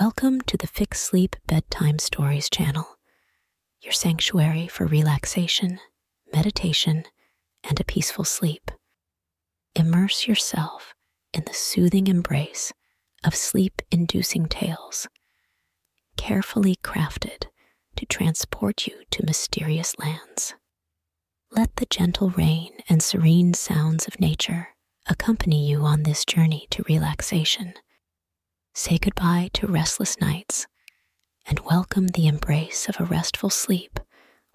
Welcome to the Fix Sleep Bedtime Stories channel, your sanctuary for relaxation, meditation, and a peaceful sleep. Immerse yourself in the soothing embrace of sleep inducing tales, carefully crafted to transport you to mysterious lands. Let the gentle rain and serene sounds of nature accompany you on this journey to relaxation. Say goodbye to restless nights and welcome the embrace of a restful sleep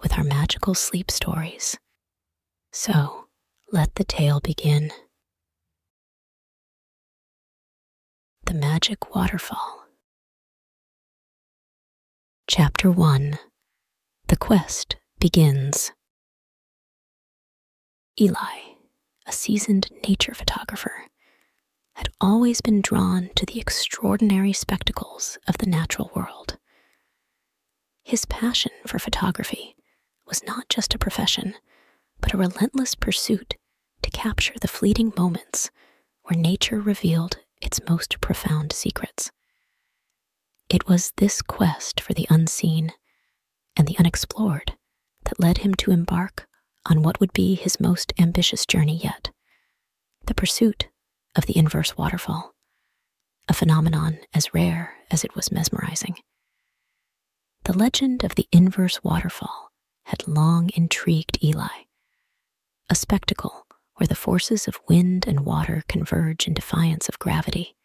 with our magical sleep stories. So, let the tale begin. The Magic Waterfall. Chapter 1 The Quest Begins. Eli, a seasoned nature photographer, had always been drawn to the extraordinary spectacles of the natural world. His passion for photography was not just a profession, but a relentless pursuit to capture the fleeting moments where nature revealed its most profound secrets. It was this quest for the unseen and the unexplored that led him to embark on what would be his most ambitious journey yet the pursuit of the inverse waterfall, a phenomenon as rare as it was mesmerizing. The legend of the inverse waterfall had long intrigued Eli, a spectacle where the forces of wind and water converge in defiance of gravity.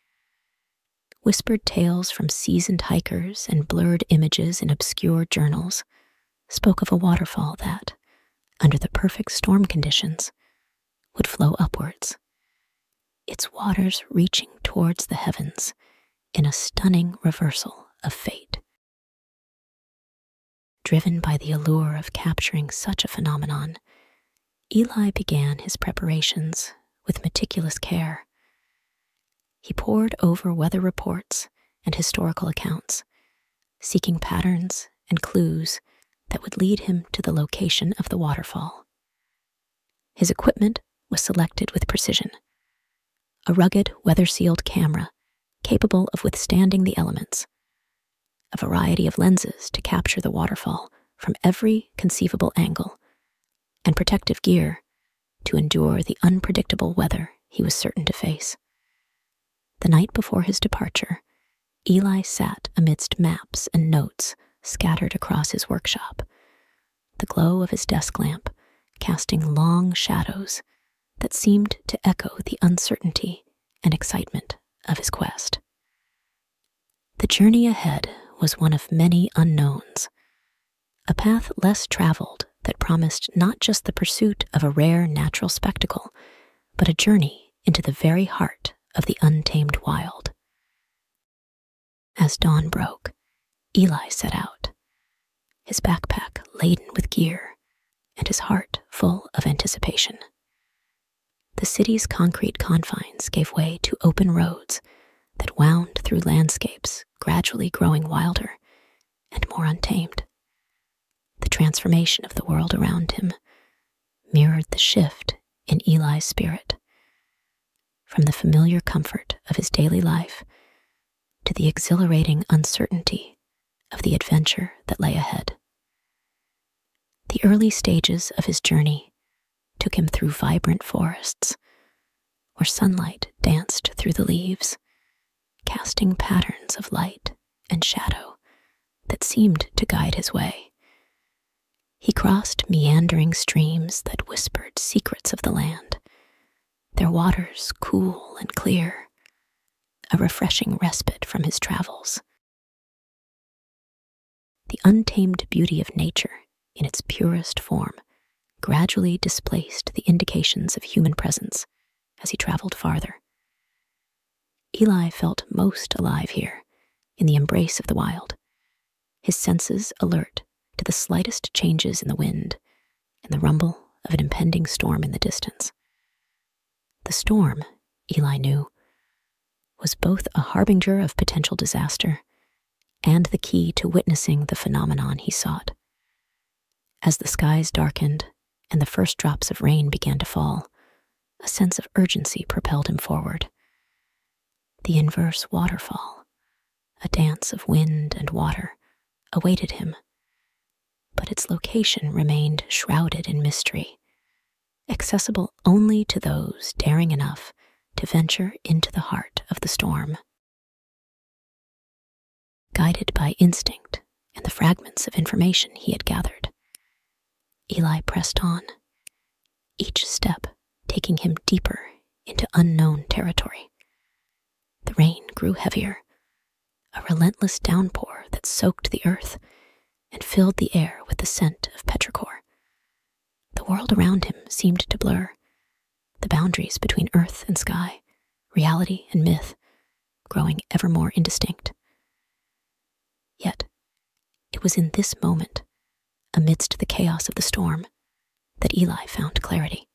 Whispered tales from seasoned hikers and blurred images in obscure journals spoke of a waterfall that, under the perfect storm conditions, would flow upwards, its waters reaching towards the heavens in a stunning reversal of fate. Driven by the allure of capturing such a phenomenon, Eli began his preparations with meticulous care. He pored over weather reports and historical accounts, seeking patterns and clues that would lead him to the location of the waterfall. His equipment was selected with precision a rugged, weather sealed camera capable of withstanding the elements, a variety of lenses to capture the waterfall from every conceivable angle, and protective gear to endure the unpredictable weather he was certain to face. The night before his departure, Eli sat amidst maps and notes scattered across his workshop, the glow of his desk lamp casting long shadows that seemed to echo the uncertainty and excitement of his quest. The journey ahead was one of many unknowns, a path less traveled that promised not just the pursuit of a rare natural spectacle, but a journey into the very heart of the untamed wild. As dawn broke, Eli set out, his backpack laden with gear and his heart full of anticipation. The city's concrete confines gave way to open roads that wound through landscapes gradually growing wilder and more untamed. The transformation of the world around him mirrored the shift in Eli's spirit. From the familiar comfort of his daily life to the exhilarating uncertainty of the adventure that lay ahead. The early stages of his journey took him through vibrant forests where sunlight danced through the leaves, casting patterns of light and shadow that seemed to guide his way. He crossed meandering streams that whispered secrets of the land, their waters cool and clear, a refreshing respite from his travels. The untamed beauty of nature in its purest form gradually displaced the indications of human presence as he traveled farther. Eli felt most alive here, in the embrace of the wild, his senses alert to the slightest changes in the wind and the rumble of an impending storm in the distance. The storm, Eli knew, was both a harbinger of potential disaster and the key to witnessing the phenomenon he sought. As the skies darkened and the first drops of rain began to fall, a sense of urgency propelled him forward. The inverse waterfall, a dance of wind and water, awaited him, but its location remained shrouded in mystery, accessible only to those daring enough to venture into the heart of the storm. Guided by instinct and the fragments of information he had gathered, Eli pressed on, each step taking him deeper into unknown territory. The rain grew heavier, a relentless downpour that soaked the earth and filled the air with the scent of petrichor. The world around him seemed to blur, the boundaries between earth and sky, reality and myth, growing ever more indistinct. Yet, it was in this moment, amidst the chaos of the storm, that Eli found clarity.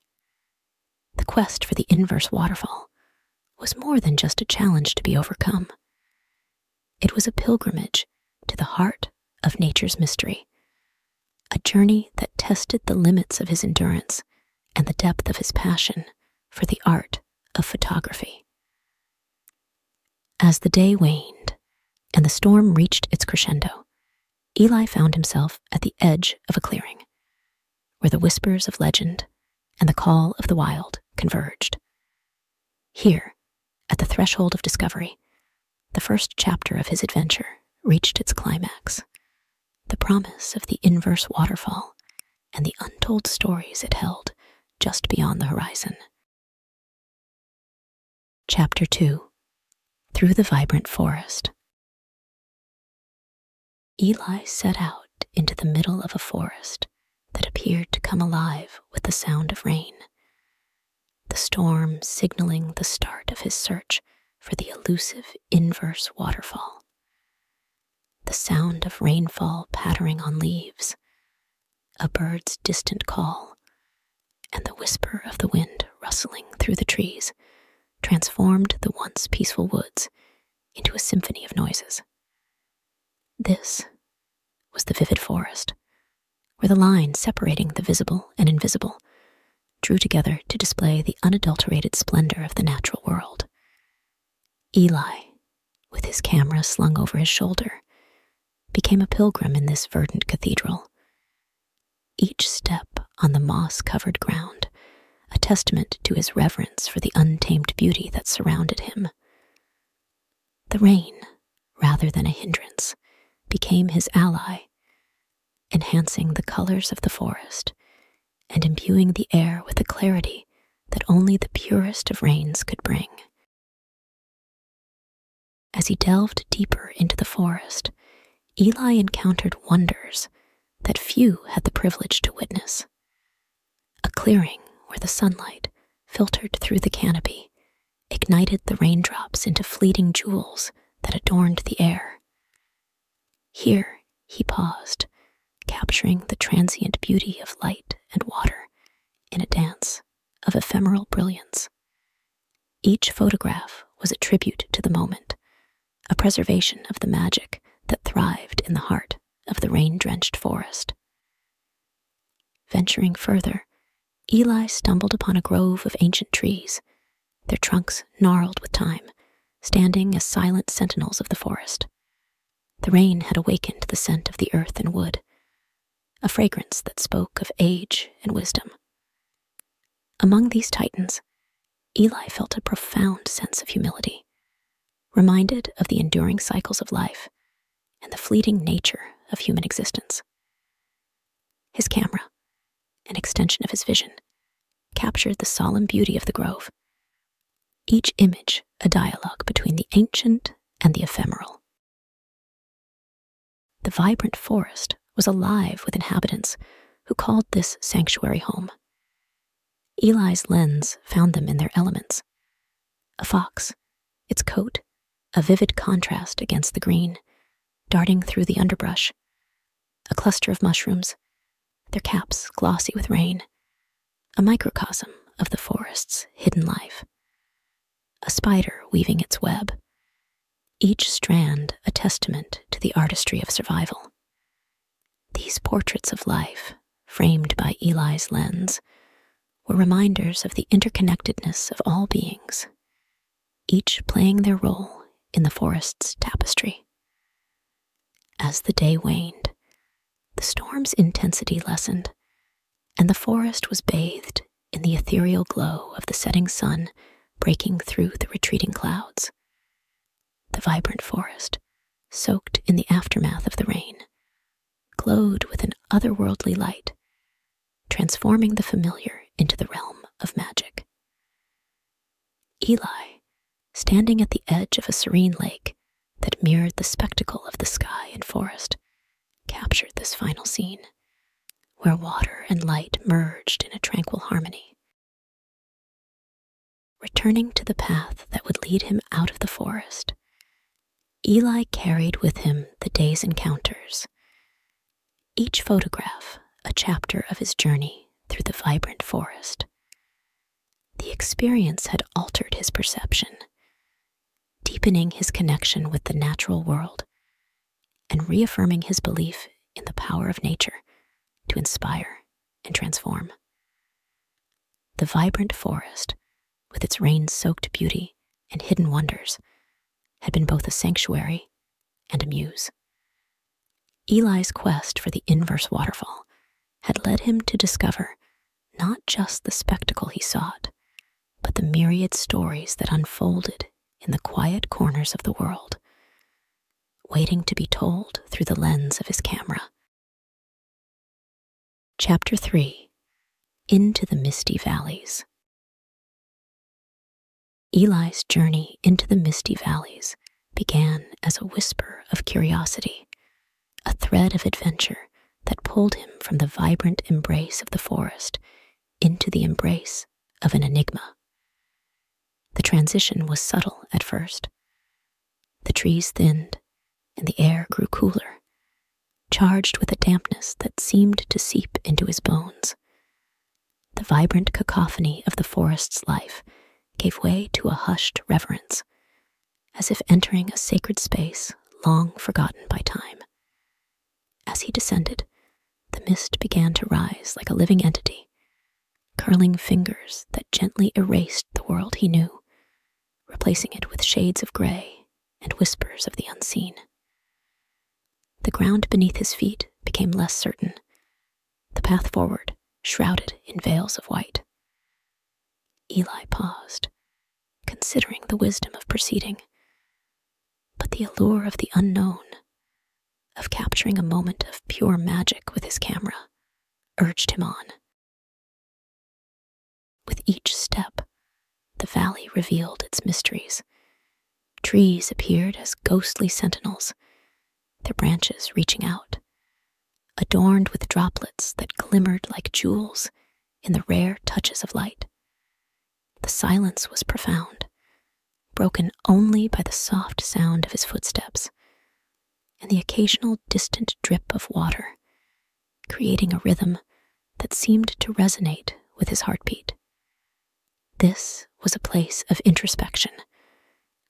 The quest for the inverse waterfall was more than just a challenge to be overcome. It was a pilgrimage to the heart of nature's mystery, a journey that tested the limits of his endurance and the depth of his passion for the art of photography. As the day waned and the storm reached its crescendo, Eli found himself at the edge of a clearing, where the whispers of legend and the call of the wild converged. Here, at the threshold of discovery, the first chapter of his adventure reached its climax. The promise of the inverse waterfall and the untold stories it held just beyond the horizon. Chapter 2 Through the Vibrant Forest. Eli set out into the middle of a forest that appeared to come alive with the sound of rain the storm signaling the start of his search for the elusive inverse waterfall. The sound of rainfall pattering on leaves, a bird's distant call, and the whisper of the wind rustling through the trees transformed the once peaceful woods into a symphony of noises. This was the vivid forest, where the line separating the visible and invisible drew together to display the unadulterated splendor of the natural world. Eli, with his camera slung over his shoulder, became a pilgrim in this verdant cathedral. Each step on the moss covered ground, a testament to his reverence for the untamed beauty that surrounded him. The rain, rather than a hindrance, became his ally, enhancing the colors of the forest and imbuing the air with a clarity that only the purest of rains could bring. As he delved deeper into the forest, Eli encountered wonders that few had the privilege to witness. A clearing where the sunlight, filtered through the canopy, ignited the raindrops into fleeting jewels that adorned the air. Here he paused, capturing the transient beauty of light and water in a dance of ephemeral brilliance. Each photograph was a tribute to the moment, a preservation of the magic that thrived in the heart of the rain drenched forest. Venturing further, Eli stumbled upon a grove of ancient trees, their trunks gnarled with time, standing as silent sentinels of the forest. The rain had awakened the scent of the earth and wood, a fragrance that spoke of age and wisdom. Among these titans, Eli felt a profound sense of humility, reminded of the enduring cycles of life and the fleeting nature of human existence. His camera, an extension of his vision, captured the solemn beauty of the grove, each image a dialogue between the ancient and the ephemeral. The vibrant forest was alive with inhabitants who called this sanctuary home. Eli's lens found them in their elements. A fox, its coat, a vivid contrast against the green, darting through the underbrush. A cluster of mushrooms, their caps glossy with rain. A microcosm of the forest's hidden life. A spider weaving its web, each strand a testament to the artistry of survival. These portraits of life, framed by Eli's lens, were reminders of the interconnectedness of all beings, each playing their role in the forest's tapestry. As the day waned, the storm's intensity lessened, and the forest was bathed in the ethereal glow of the setting sun breaking through the retreating clouds. The vibrant forest, soaked in the aftermath of the rain, glowed with an otherworldly light, transforming the familiar into the realm of magic. Eli, standing at the edge of a serene lake that mirrored the spectacle of the sky and forest, captured this final scene, where water and light merged in a tranquil harmony. Returning to the path that would lead him out of the forest, Eli carried with him the day's encounters, each photograph a chapter of his journey through the vibrant forest. The experience had altered his perception, deepening his connection with the natural world and reaffirming his belief in the power of nature to inspire and transform. The vibrant forest, with its rain soaked beauty and hidden wonders, had been both a sanctuary and a muse. Eli's quest for the inverse waterfall had led him to discover not just the spectacle he sought, but the myriad stories that unfolded in the quiet corners of the world, waiting to be told through the lens of his camera. Chapter 3 Into the Misty Valleys. Eli's journey into the Misty Valleys began as a whisper of curiosity, a thread of adventure that pulled him from the vibrant embrace of the forest into the embrace of an enigma. The transition was subtle at first. The trees thinned and the air grew cooler, charged with a dampness that seemed to seep into his bones. The vibrant cacophony of the forest's life gave way to a hushed reverence, as if entering a sacred space long forgotten by time. As he descended, the mist began to rise like a living entity, curling fingers that gently erased the world he knew, replacing it with shades of gray and whispers of the unseen. The ground beneath his feet became less certain, the path forward shrouded in veils of white. Eli paused, considering the wisdom of proceeding. But the allure of the unknown of capturing a moment of pure magic with his camera urged him on. With each step, the valley revealed its mysteries. Trees appeared as ghostly sentinels, their branches reaching out, adorned with droplets that glimmered like jewels in the rare touches of light. The silence was profound, broken only by the soft sound of his footsteps and the occasional distant drip of water, creating a rhythm that seemed to resonate with his heartbeat. This was a place of introspection,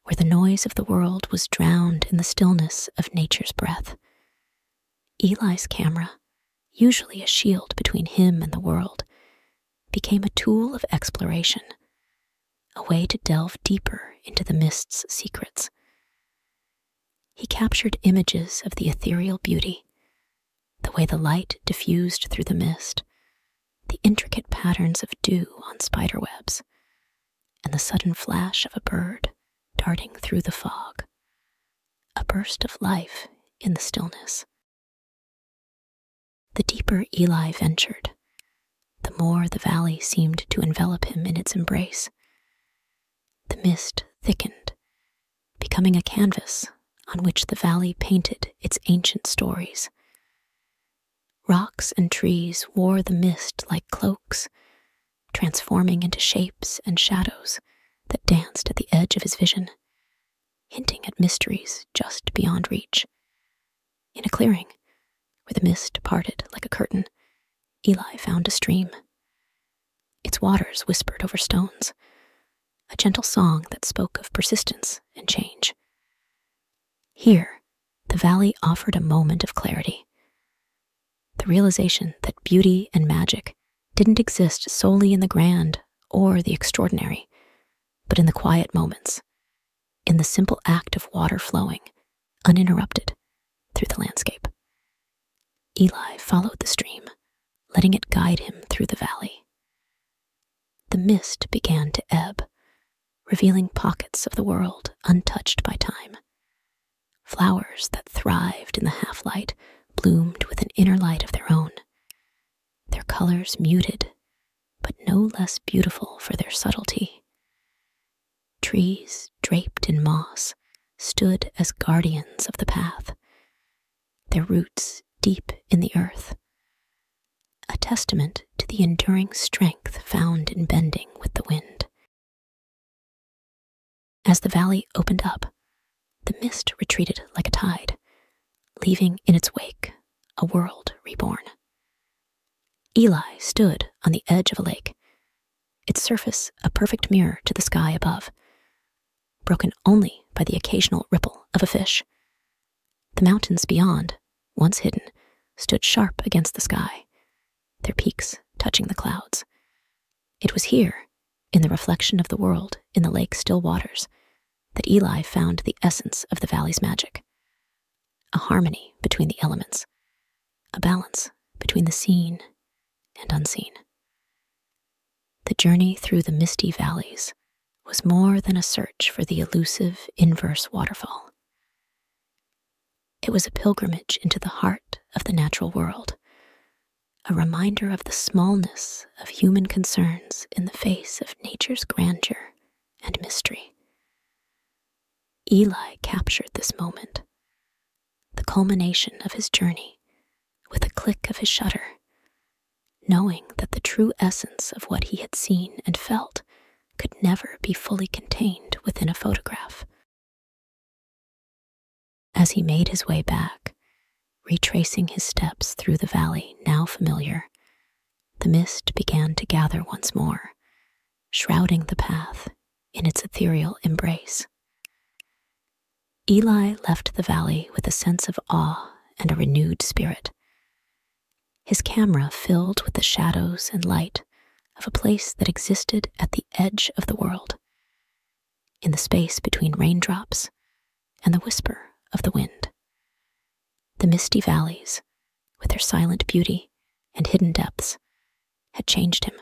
where the noise of the world was drowned in the stillness of nature's breath. Eli's camera, usually a shield between him and the world, became a tool of exploration, a way to delve deeper into the mist's secrets he captured images of the ethereal beauty, the way the light diffused through the mist, the intricate patterns of dew on spiderwebs, and the sudden flash of a bird darting through the fog, a burst of life in the stillness. The deeper Eli ventured, the more the valley seemed to envelop him in its embrace. The mist thickened, becoming a canvas on which the valley painted its ancient stories. Rocks and trees wore the mist like cloaks, transforming into shapes and shadows that danced at the edge of his vision, hinting at mysteries just beyond reach. In a clearing, where the mist parted like a curtain, Eli found a stream. Its waters whispered over stones, a gentle song that spoke of persistence and change. Here, the valley offered a moment of clarity. The realization that beauty and magic didn't exist solely in the grand or the extraordinary, but in the quiet moments, in the simple act of water flowing, uninterrupted, through the landscape. Eli followed the stream, letting it guide him through the valley. The mist began to ebb, revealing pockets of the world untouched by time. Flowers that thrived in the half light bloomed with an inner light of their own, their colors muted, but no less beautiful for their subtlety. Trees draped in moss stood as guardians of the path, their roots deep in the earth, a testament to the enduring strength found in bending with the wind. As the valley opened up, the mist retreated like a tide, leaving in its wake a world reborn. Eli stood on the edge of a lake, its surface a perfect mirror to the sky above, broken only by the occasional ripple of a fish. The mountains beyond, once hidden, stood sharp against the sky, their peaks touching the clouds. It was here, in the reflection of the world in the lake's still waters, that Eli found the essence of the valley's magic a harmony between the elements, a balance between the seen and unseen. The journey through the misty valleys was more than a search for the elusive inverse waterfall. It was a pilgrimage into the heart of the natural world, a reminder of the smallness of human concerns in the face of nature's grandeur and mystery. Eli captured this moment, the culmination of his journey, with a click of his shutter, knowing that the true essence of what he had seen and felt could never be fully contained within a photograph. As he made his way back, retracing his steps through the valley now familiar, the mist began to gather once more, shrouding the path in its ethereal embrace. Eli left the valley with a sense of awe and a renewed spirit. His camera filled with the shadows and light of a place that existed at the edge of the world, in the space between raindrops and the whisper of the wind. The misty valleys, with their silent beauty and hidden depths, had changed him.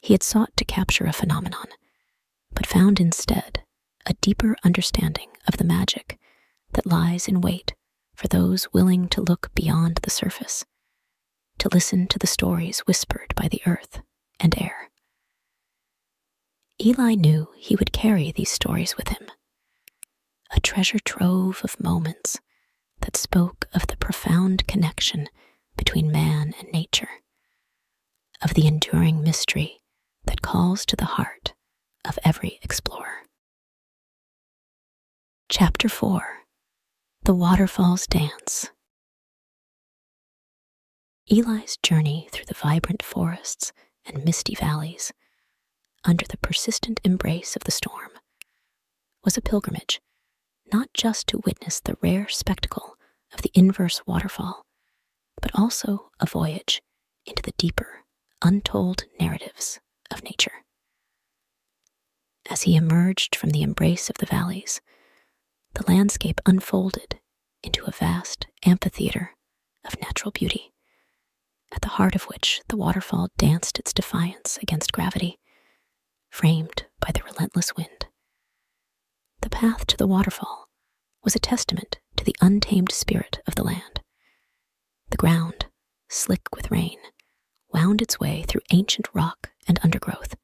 He had sought to capture a phenomenon, but found instead a deeper understanding of the magic that lies in wait for those willing to look beyond the surface, to listen to the stories whispered by the earth and air. Eli knew he would carry these stories with him, a treasure trove of moments that spoke of the profound connection between man and nature, of the enduring mystery that calls to the heart of every explorer. Chapter 4 The Waterfall's Dance Eli's journey through the vibrant forests and misty valleys, under the persistent embrace of the storm, was a pilgrimage, not just to witness the rare spectacle of the inverse waterfall, but also a voyage into the deeper, untold narratives of nature. As he emerged from the embrace of the valleys, the landscape unfolded into a vast amphitheater of natural beauty, at the heart of which the waterfall danced its defiance against gravity, framed by the relentless wind. The path to the waterfall was a testament to the untamed spirit of the land. The ground, slick with rain, wound its way through ancient rock and undergrowth,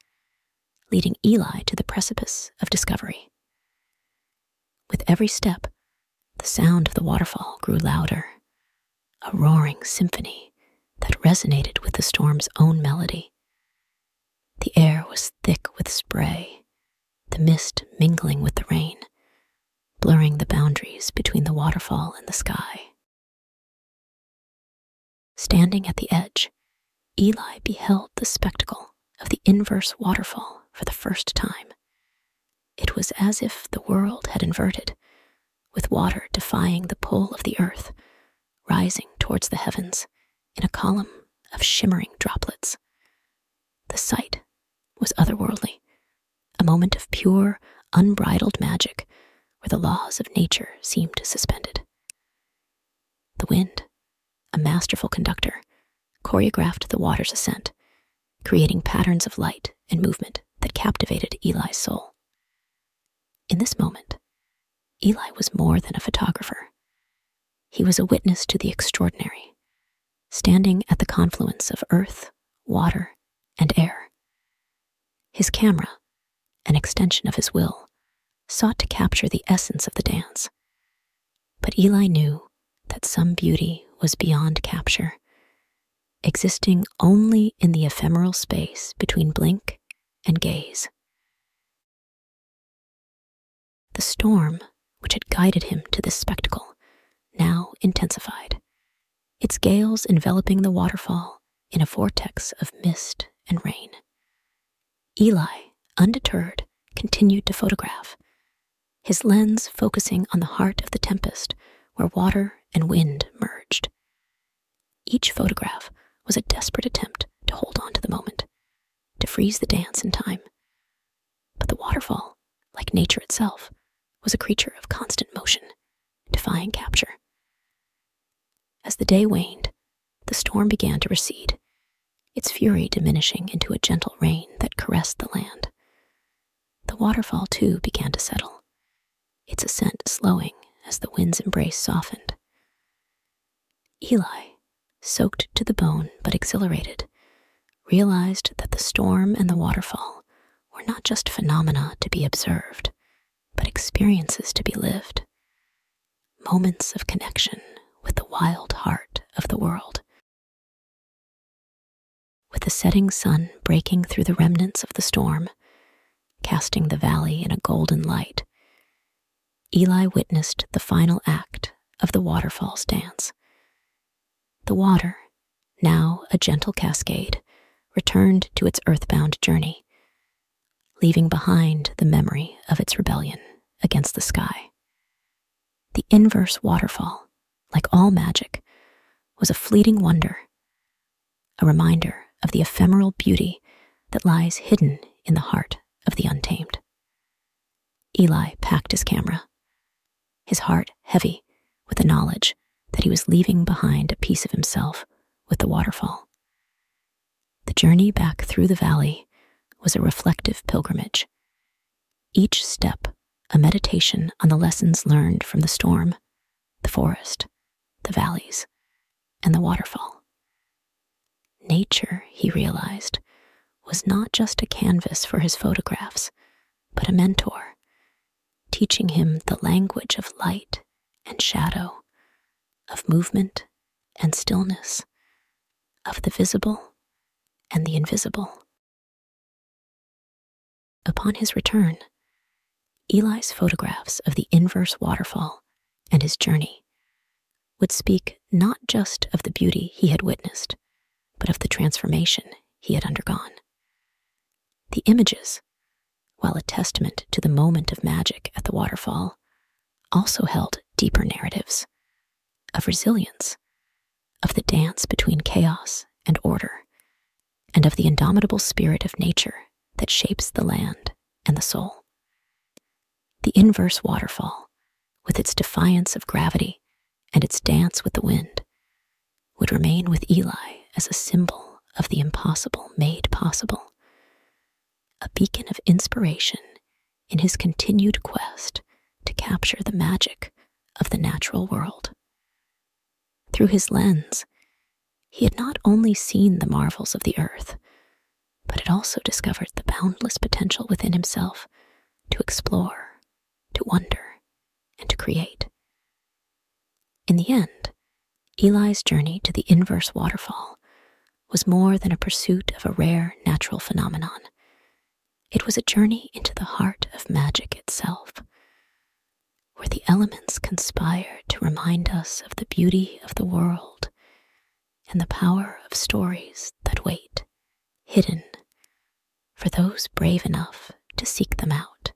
leading Eli to the precipice of discovery. With every step, the sound of the waterfall grew louder, a roaring symphony that resonated with the storm's own melody. The air was thick with spray, the mist mingling with the rain, blurring the boundaries between the waterfall and the sky. Standing at the edge, Eli beheld the spectacle of the inverse waterfall for the first time. It was as if the world had inverted, with water defying the pull of the earth, rising towards the heavens in a column of shimmering droplets. The sight was otherworldly, a moment of pure, unbridled magic where the laws of nature seemed suspended. The wind, a masterful conductor, choreographed the water's ascent, creating patterns of light and movement that captivated Eli's soul. In this moment, Eli was more than a photographer. He was a witness to the extraordinary, standing at the confluence of earth, water, and air. His camera, an extension of his will, sought to capture the essence of the dance. But Eli knew that some beauty was beyond capture, existing only in the ephemeral space between blink and gaze. The storm which had guided him to this spectacle now intensified, its gales enveloping the waterfall in a vortex of mist and rain. Eli, undeterred, continued to photograph, his lens focusing on the heart of the tempest where water and wind merged. Each photograph was a desperate attempt to hold on to the moment, to freeze the dance in time. But the waterfall, like nature itself, was a creature of constant motion, defying capture. As the day waned, the storm began to recede, its fury diminishing into a gentle rain that caressed the land. The waterfall, too, began to settle, its ascent slowing as the wind's embrace softened. Eli, soaked to the bone but exhilarated, realized that the storm and the waterfall were not just phenomena to be observed, but experiences to be lived, moments of connection with the wild heart of the world. With the setting sun breaking through the remnants of the storm, casting the valley in a golden light, Eli witnessed the final act of the waterfall's dance. The water, now a gentle cascade, returned to its earthbound journey, leaving behind the memory of its rebellion against the sky. The inverse waterfall, like all magic, was a fleeting wonder, a reminder of the ephemeral beauty that lies hidden in the heart of the untamed. Eli packed his camera his heart heavy with the knowledge that he was leaving behind a piece of himself with the waterfall. The journey back through the valley was a reflective pilgrimage, each step a meditation on the lessons learned from the storm, the forest, the valleys, and the waterfall. Nature, he realized, was not just a canvas for his photographs, but a mentor teaching him the language of light and shadow, of movement and stillness, of the visible and the invisible. Upon his return, Eli's photographs of the inverse waterfall and his journey would speak not just of the beauty he had witnessed, but of the transformation he had undergone. The images while a testament to the moment of magic at the waterfall, also held deeper narratives of resilience, of the dance between chaos and order, and of the indomitable spirit of nature that shapes the land and the soul. The inverse waterfall, with its defiance of gravity and its dance with the wind, would remain with Eli as a symbol of the impossible made possible a beacon of inspiration in his continued quest to capture the magic of the natural world. Through his lens, he had not only seen the marvels of the earth, but had also discovered the boundless potential within himself to explore, to wonder, and to create. In the end, Eli's journey to the inverse waterfall was more than a pursuit of a rare natural phenomenon. It was a journey into the heart of magic itself, where the elements conspire to remind us of the beauty of the world and the power of stories that wait, hidden, for those brave enough to seek them out.